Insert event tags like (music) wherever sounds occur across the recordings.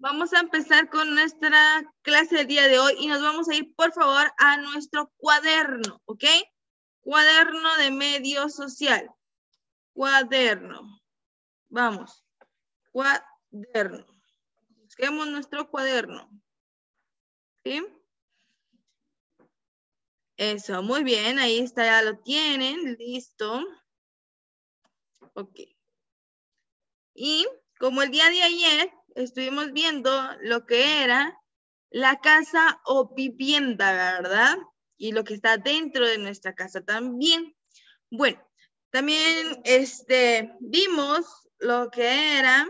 vamos a empezar con nuestra clase del día de hoy y nos vamos a ir, por favor, a nuestro cuaderno, ¿ok? Cuaderno de medio social. Cuaderno. Vamos. Cuaderno. Busquemos nuestro cuaderno. ¿Sí? Eso, muy bien. Ahí está, ya lo tienen. Listo. Ok. Y como el día de ayer estuvimos viendo lo que era la casa o vivienda, ¿verdad? Y lo que está dentro de nuestra casa también. Bueno, también este, vimos lo que era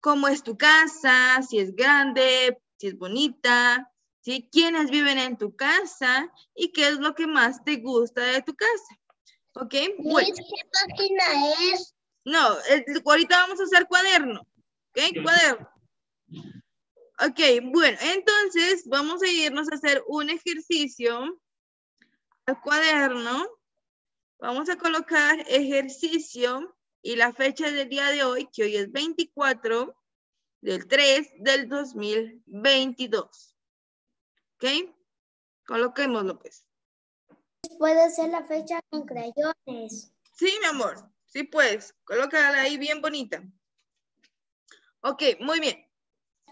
cómo es tu casa, si es grande, si es bonita, ¿sí? quiénes viven en tu casa y qué es lo que más te gusta de tu casa. ¿Ok? Bueno. ¿Qué página es? No, ahorita vamos a hacer cuaderno. ¿Ok? Cuaderno. Ok, bueno, entonces vamos a irnos a hacer un ejercicio al cuaderno. Vamos a colocar ejercicio y la fecha del día de hoy, que hoy es 24 del 3 del 2022. ¿Ok? Coloquémoslo pues. Puede ser la fecha con crayones. Sí, mi amor. Sí puedes. Colócala ahí bien bonita. Ok, muy bien.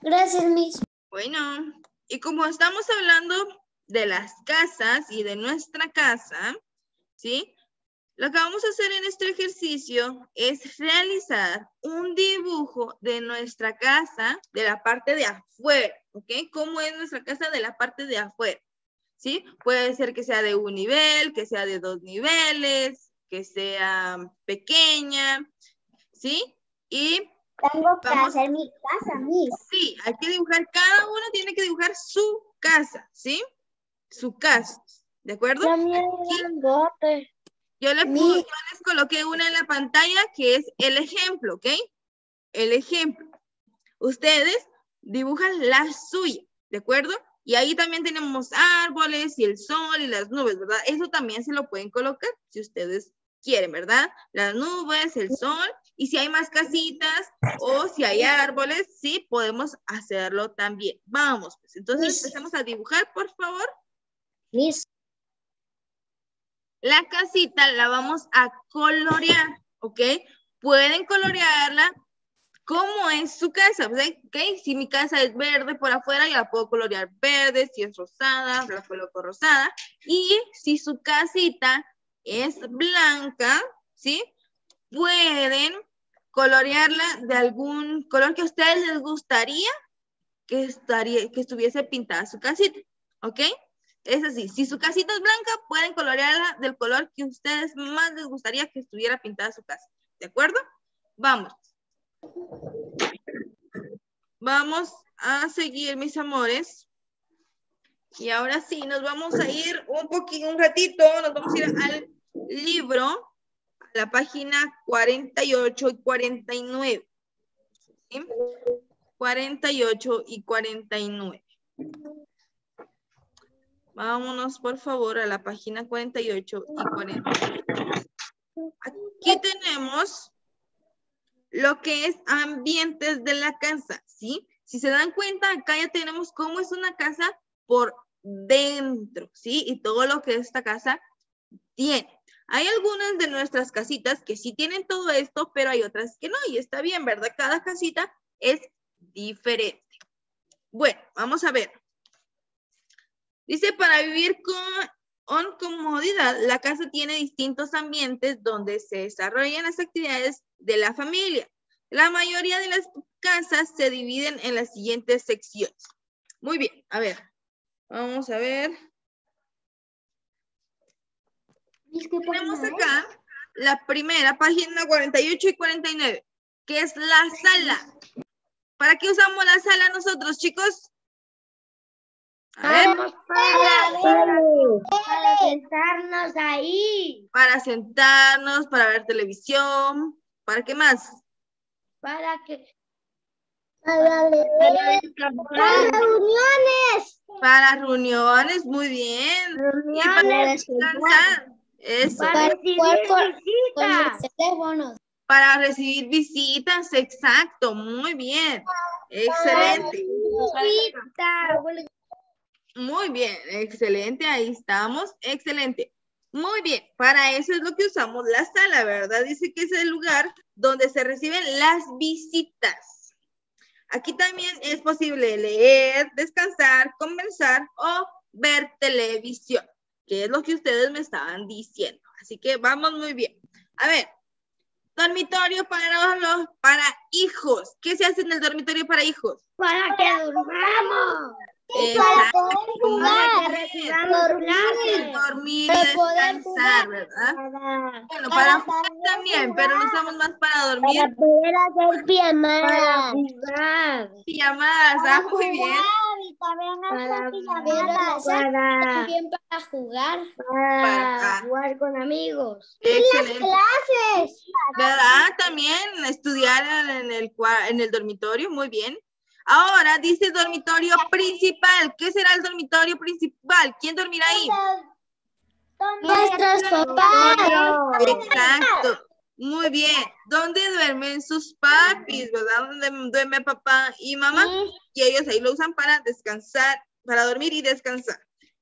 Gracias, Miss. Bueno, y como estamos hablando de las casas y de nuestra casa, ¿sí? Lo que vamos a hacer en este ejercicio es realizar un dibujo de nuestra casa de la parte de afuera, ¿ok? ¿Cómo es nuestra casa de la parte de afuera? ¿Sí? Puede ser que sea de un nivel, que sea de dos niveles, que sea pequeña, ¿sí? Y tengo que hacer mi casa, Miss. Sí, hay que dibujar, cada uno tiene que dibujar su casa, ¿sí? Su casa, ¿de acuerdo? Yo les, yo les coloqué una en la pantalla que es el ejemplo, ¿ok? El ejemplo. Ustedes dibujan la suya, ¿de acuerdo? Y ahí también tenemos árboles y el sol y las nubes, ¿verdad? Eso también se lo pueden colocar si ustedes quieren, ¿verdad? Las nubes, el sol, y si hay más casitas o si hay árboles, sí, podemos hacerlo también. Vamos, pues entonces empecemos a dibujar, por favor. Miss. La casita la vamos a colorear, ¿ok? Pueden colorearla como es su casa, ¿ok? Si mi casa es verde por afuera, ya la puedo colorear verde, si es rosada, la coloco rosada. Y si su casita es blanca, ¿sí? Pueden colorearla de algún color que a ustedes les gustaría que, estaría, que estuviese pintada su casita, ¿ok? Es así, si su casita es blanca, pueden colorearla del color que a ustedes más les gustaría que estuviera pintada su casa, ¿de acuerdo? Vamos. Vamos a seguir, mis amores. Y ahora sí, nos vamos a ir un poquito, un ratito, nos vamos a ir al libro, a la página 48 y 49. ¿sí? 48 y 49. Vámonos, por favor, a la página 48 y 49. Aquí tenemos lo que es ambientes de la casa. Si se dan cuenta, acá ya tenemos cómo es una casa por dentro, ¿sí? Y todo lo que esta casa tiene. Hay algunas de nuestras casitas que sí tienen todo esto, pero hay otras que no, y está bien, ¿verdad? Cada casita es diferente. Bueno, vamos a ver. Dice, para vivir con, comodidad, la casa tiene distintos ambientes donde se desarrollan las actividades de la familia. La mayoría de las casas se dividen en las siguientes secciones. Muy bien, a ver, vamos a ver. Tenemos acá la primera, página 48 y 49, que es la sala. ¿Para qué usamos la sala nosotros, chicos? A ver. Para, para, sentarnos ahí. Para sentarnos, para ver televisión. ¿Para qué más? Para que... Para. Para reuniones. Para reuniones, muy bien. Reuniones. Y para descansar. Eso. Para recibir visitas. Para recibir visitas, exacto, muy bien. Excelente. Muy bien, excelente, ahí estamos, excelente. Muy bien, para eso es lo que usamos la sala, ¿verdad? Dice que es el lugar donde se reciben las visitas. Aquí también es posible leer, descansar, conversar o ver televisión, que es lo que ustedes me estaban diciendo. Así que vamos muy bien. A ver, dormitorio para los para hijos. ¿Qué se hace en el dormitorio para hijos? Para que durmamos. Exacto. Dormir. Dormir, Para poder descansar, jugar. ¿verdad? Para, Bueno, para jugar también, pero lo usamos más para dormir. poder hacer pijamadas. Para Pijamadas, ah, muy bien. Y también. También para jugar. Para- jugar con amigos. Excelente. clases. ¿Verdad? También estudiar en el, en el dormitorio, muy bien. Ahora dice dormitorio principal. ¿Qué será el dormitorio principal? ¿Quién dormirá ahí? Nuestros papás. Exacto. Muy bien. ¿Dónde duermen sus papis, verdad? ¿Dónde duerme papá y mamá? Y ellos ahí lo usan para descansar, para dormir y descansar.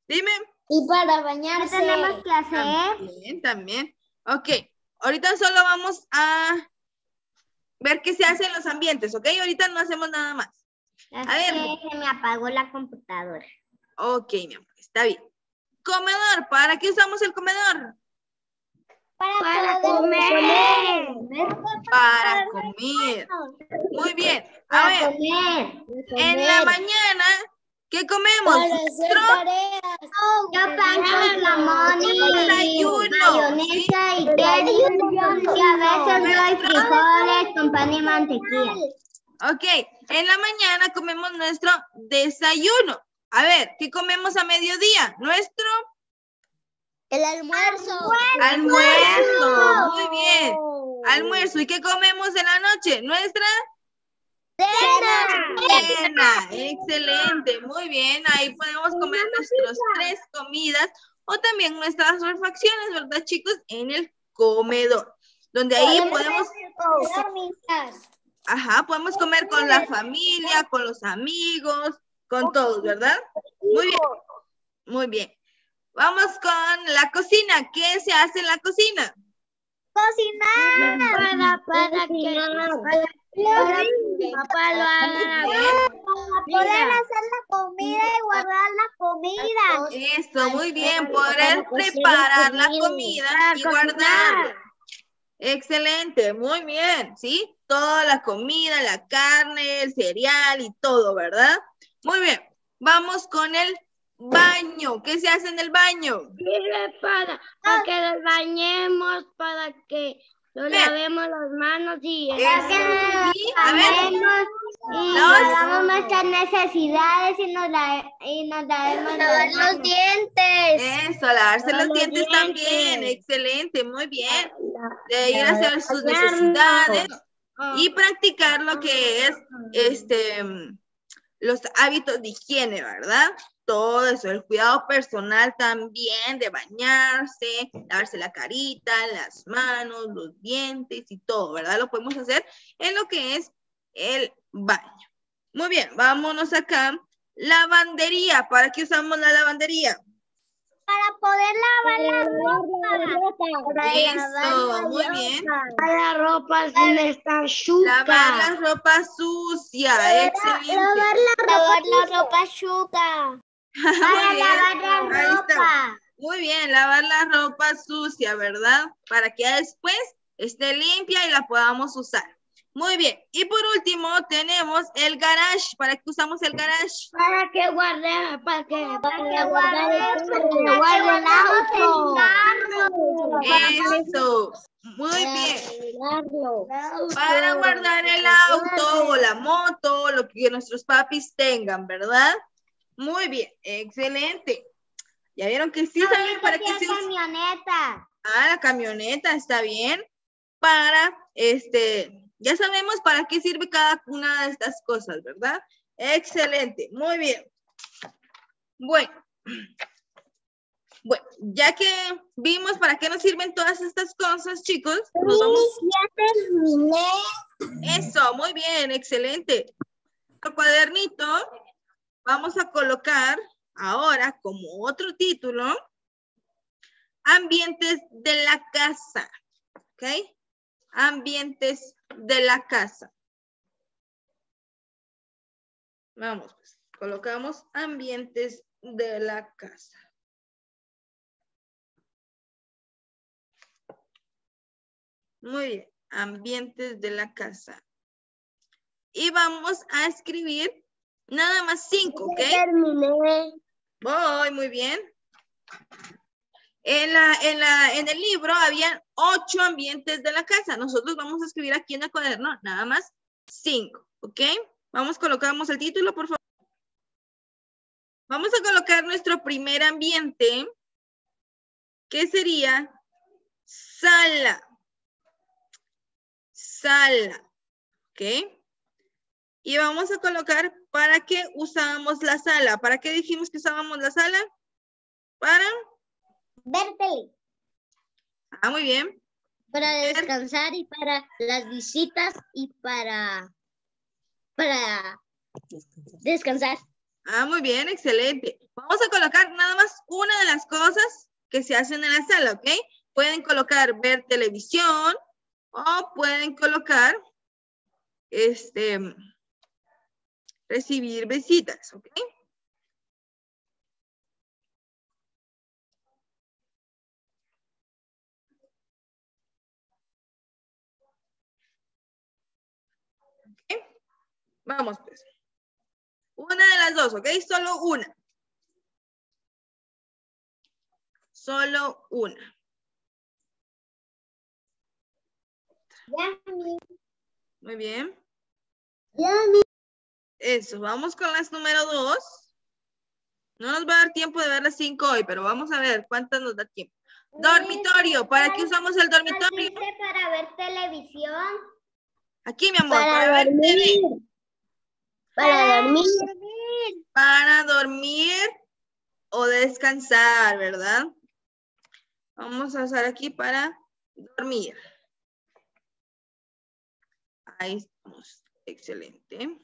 Dime. Y para bañarse. Tenemos clase. También, también. Ok. Ahorita solo vamos a ver qué se hace en los ambientes, ¿ok? Ahorita no hacemos nada más. A ver. se me apagó la computadora. Ok, mi amor, está bien. Comedor, ¿para qué usamos el comedor? Para, comer. Para comer. Muy bien. A ver, comer. en la mañana, ¿qué comemos? Para hacer tareas. Yo pan con jamón y Desayuno. mayonesa y queso. Y a veces doy frijoles con pan y mantequilla. Ok, en la mañana comemos nuestro desayuno. A ver, ¿qué comemos a mediodía? Nuestro El almuerzo. almuerzo. Muy bien. Almuerzo. ¿Y qué comemos en la noche? Nuestra cena. Excelente. Muy bien. Ahí podemos comer nuestras tres comidas o también nuestras refacciones, ¿verdad, chicos? En el comedor. Donde ahí podemos, ajá, podemos comer con la familia, con los amigos, con todos, ¿verdad? Muy bien. Muy bien. Vamos con la cocina. ¿Qué se hace en la cocina? Cocinar. Para, para que para, que papá lo haga. Poder hacer la comida y guardar la comida. Eso, muy bien. Poder preparar la comida y guardarla. Excelente, muy bien, ¿sí? Toda la comida, la carne, el cereal y todo, ¿verdad? Muy bien. Vamos con el baño. ¿Qué se hace en el baño? Sirve para, para que nos bañemos, para que nos Bien. lavemos las manos y ver. lavemos y No, hagamos nuestras necesidades y nos, la, y nos lavemos los dientes. Eso, lavarse Lavar los los dientes también. dientes. Excelente, muy bien. De ir a hacer sus necesidades y practicar lo que es este los hábitos de higiene, ¿verdad? Todo eso, el cuidado personal también, de bañarse, lavarse la carita, las manos, los dientes y todo, ¿verdad? Lo podemos hacer en lo que es el baño. Muy bien, vámonos acá. Lavandería, ¿para qué usamos la lavandería? Para poder lavar. Eso, muy bien. Para la ropa sin estar sucia. Lavar la ropa sucia, excelente. Lavar la ropa sucia. (laughs) Muy bien, lavar ahí está. Muy bien, lavar la ropa sucia, ¿verdad? Para que después esté limpia y la podamos usar. Muy bien. Y por último tenemos el garage. ¿Para qué usamos el garage? Para que guarde, para que, para que guarde, para que guarde el auto. Eso. Muy bien. Para guardar el auto o la moto, lo que nuestros papis tengan, ¿verdad? Muy bien, excelente. ¿Ya vieron que sí saben para qué se usa? camioneta. Ah, la camioneta, está bien. Para, este, ya sabemos para qué sirve cada una de estas cosas, ¿verdad? Excelente, muy bien. Bueno, bueno, ya que vimos para qué nos sirven todas estas cosas, chicos, nos vamos. ya terminé. Eso, muy bien, excelente. nuestro cuadernito vamos a colocar ahora como otro título, ambientes de la casa, ¿ok? Ambientes de la casa. Vamos, pues, colocamos ambientes de la casa. Muy bien, ambientes de la casa. Y vamos a escribir nada más cinco, ¿ok? Terminé. Voy, muy bien. En, la, en, la, en el libro había ocho ambientes de la casa. Nosotros vamos a escribir aquí en el cuaderno nada más cinco, ¿ok? Vamos, colocamos el título, por favor. Vamos a colocar nuestro primer ambiente, que sería sala. Sala, ¿ok? Y vamos a colocar para qué usábamos la sala. ¿Para qué dijimos que usábamos la sala? Para ver tele. Ah, muy bien. Para descansar y para las visitas y para, para descansar. Ah, muy bien, excelente. Vamos a colocar nada más una de las cosas que se hacen en la sala, ¿ok? Pueden colocar ver televisión o pueden colocar este recibir visitas, ¿ok? Vamos pues. Una de las dos, ¿ok? Solo una. Solo una. Muy bien. Eso, vamos con las número dos. No nos va a dar tiempo de ver las cinco hoy, pero vamos a ver cuántas nos da tiempo. Dormitorio, ¿para qué usamos el dormitorio? Para ver televisión. Aquí, mi amor, para, ver tele. Para dormir. Para dormir o descansar, ¿verdad? Vamos a usar aquí para dormir. Ahí estamos. Excelente.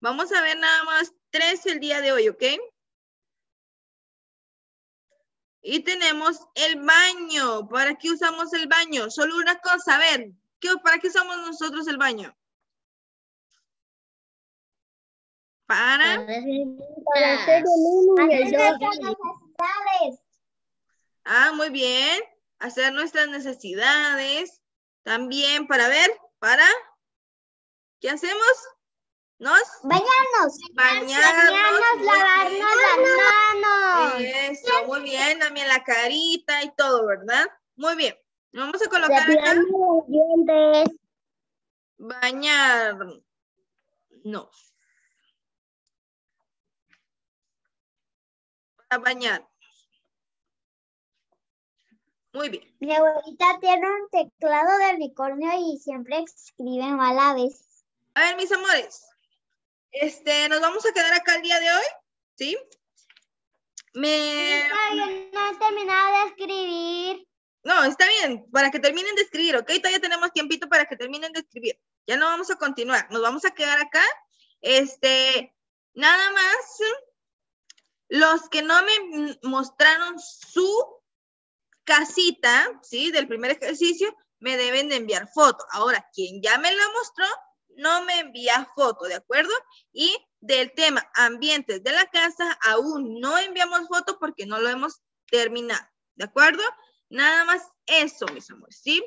Vamos a ver nada más tres el día de hoy, ¿ok? Y tenemos el baño. ¿Para qué usamos el baño? Solo una cosa, a ver, ¿para qué usamos nosotros el baño? Para, para hacer necesidades. Ah, muy bien. Hacer nuestras necesidades. También para ver, para. ¿Qué hacemos? ¿Nos? Bañarnos. Bañarnos. lavarnos las manos. Eso, muy bien. También la carita y todo, ¿verdad? Muy bien. Vamos a colocar acá. dientes. Bañarnos. Para bañar. Muy bien. Mi abuelita tiene un teclado de unicornio y siempre escribe mal a veces. A ver, mis amores. Este, nos vamos a quedar acá el día de hoy, ¿sí? Me... no he terminado de escribir. No, está bien, para que terminen de escribir, ¿ok? Todavía tenemos tiempito para que terminen de escribir. Ya no vamos a continuar, nos vamos a quedar acá. Este, nada más, los que no me mostraron su casita, ¿sí? Del primer ejercicio, me deben de enviar foto. Ahora, quien ya me lo mostró, no me envía foto, ¿de acuerdo? Y del tema ambientes de la casa, aún no enviamos foto porque no lo hemos terminado, ¿de acuerdo? Nada más eso, mis amores, ¿sí?